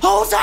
放水